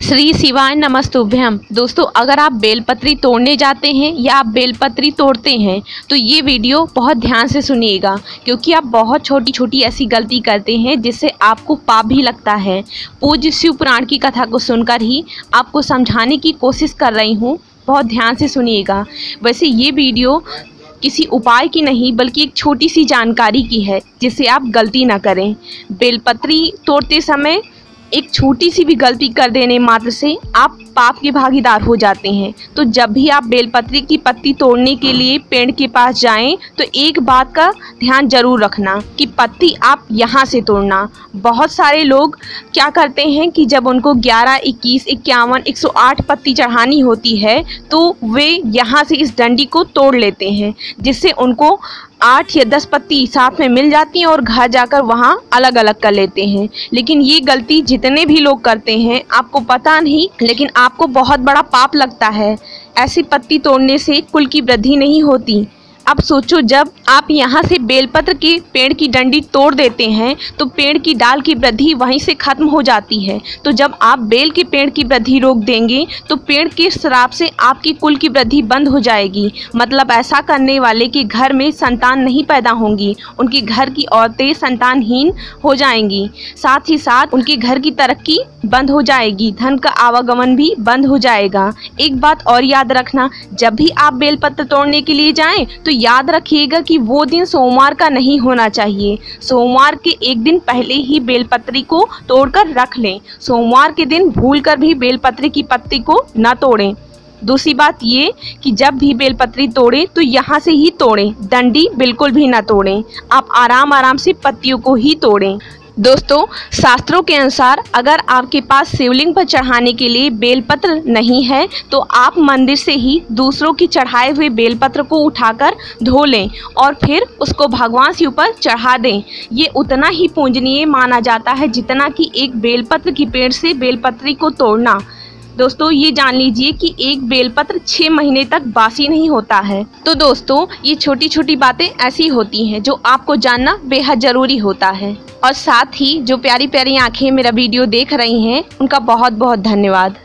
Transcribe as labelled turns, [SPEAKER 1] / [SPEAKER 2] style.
[SPEAKER 1] श्री शिवाय नमस्तुभ्यम दोस्तों, अगर आप बेलपत्री तोड़ने जाते हैं या आप बेलपत्री तोड़ते हैं तो ये वीडियो बहुत ध्यान से सुनिएगा, क्योंकि आप बहुत छोटी छोटी ऐसी गलती करते हैं जिससे आपको पाप भी लगता है। पूज्य शिव पुराण की कथा को सुनकर ही आपको समझाने की कोशिश कर रही हूँ। बहुत ध्यान से सुनिएगा। वैसे ये वीडियो किसी उपाय की नहीं, बल्कि एक छोटी सी जानकारी की है, जिससे आप गलती ना करें। बेलपत्री तोड़ते समय एक छोटी सी भी गलती कर देने मात्र से आप पाप के भागीदार हो जाते हैं। तो जब भी आप बेलपत्री की पत्ती तोड़ने के लिए पेड़ के पास जाएँ तो एक बात का ध्यान ज़रूर रखना कि पत्ती आप यहाँ से तोड़ना। बहुत सारे लोग क्या करते हैं कि जब उनको 11, 21, इक्यावन 108 पत्ती चढ़ानी होती है तो वे यहाँ से इस डंडी को तोड़ लेते हैं जिससे उनको आठ या दस पत्ती साथ में मिल जाती हैं और घर जाकर वहाँ अलग अलग कर लेते हैं। लेकिन ये गलती जितने भी लोग करते हैं, आपको पता नहीं, लेकिन आपको बहुत बड़ा पाप लगता है। ऐसी पत्ती तोड़ने से कुल की वृद्धि नहीं होती। अब सोचो, जब आप यहाँ से बेलपत्र के पेड़ की डंडी तोड़ देते हैं तो पेड़ की डाल की वृद्धि वहीं से खत्म हो जाती है। तो जब आप बेल के पेड़ की वृद्धि रोक देंगे तो पेड़ के श्राप से आपकी कुल की वृद्धि बंद हो जाएगी। मतलब ऐसा करने वाले के घर में संतान नहीं पैदा होंगी, उनके घर की औरतें संतानहीन हो जाएँगी। साथ ही साथ उनके घर की तरक्की बंद हो जाएगी, धन का आवागमन भी बंद हो जाएगा। एक बात और याद रखना, जब भी आप बेलपत्र तोड़ने के लिए जाएँ तो याद रखिएगा कि वो दिन सोमवार का नहीं होना चाहिए। सोमवार के एक दिन पहले ही बेलपत्री को तोड़कर रख लें। सोमवार के दिन भूलकर भी बेलपत्री की पत्ती को न तोड़ें। दूसरी बात ये कि जब भी बेलपत्री तोड़ें तो यहाँ से ही तोड़ें। डंडी बिल्कुल भी ना तोड़ें। आप आराम आराम से पत्तियों को ही तोड़ें। दोस्तों, शास्त्रों के अनुसार अगर आपके पास शिवलिंग पर चढ़ाने के लिए बेलपत्र नहीं है तो आप मंदिर से ही दूसरों की चढ़ाए हुए बेलपत्र को उठाकर धो लें और फिर उसको भगवान शिव पर चढ़ा दें। ये उतना ही पूजनीय माना जाता है जितना कि एक बेलपत्र की पेड़ से बेलपत्री को तोड़ना। दोस्तों, ये जान लीजिए कि एक बेलपत्र छः महीने तक बासी नहीं होता है। तो दोस्तों, ये छोटी छोटी बातें ऐसी होती हैं जो आपको जानना बेहद ज़रूरी होता है। और साथ ही जो प्यारी प्यारी आँखें मेरा वीडियो देख रही हैं, उनका बहुत बहुत धन्यवाद।